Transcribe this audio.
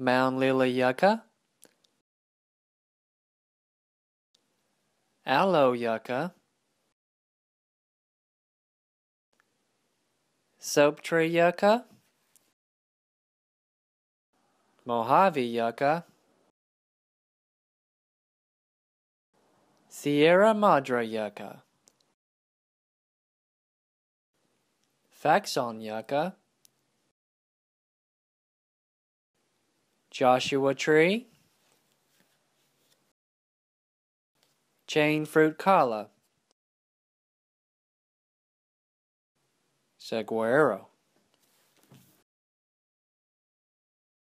Mount yucca, aloe yucca, soap tree yucca, Mojave yucca, Sierra Madre yucca, Faxon yucca, Joshua tree, chain fruit cholla, saguaro.